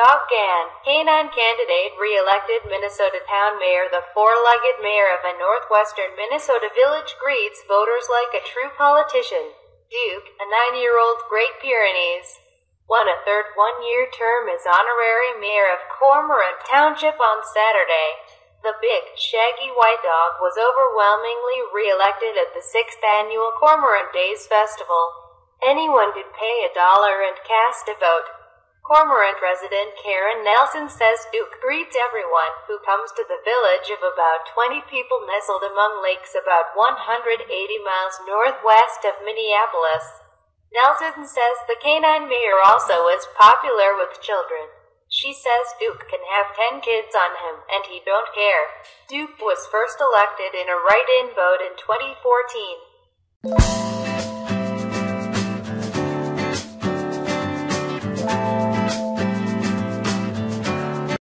Doggan, canine candidate re-elected Minnesota town mayor, the four-legged mayor of a northwestern Minnesota village greets voters like a true politician. Duke, a nine-year-old Great Pyrenees, won a third one-year term as honorary mayor of Cormorant Township on Saturday. The big, shaggy white dog was overwhelmingly re-elected at the sixth annual Cormorant Days Festival. Anyone could pay a dollar and cast a vote. Cormorant resident Karen Nelson says Duke greets everyone who comes to the village of about 20 people nestled among lakes about 180 miles northwest of Minneapolis. Nelson says the canine mayor also is popular with children. She says Duke can have 10 kids on him and he don't care. Duke was first elected in a write-in vote in 2014.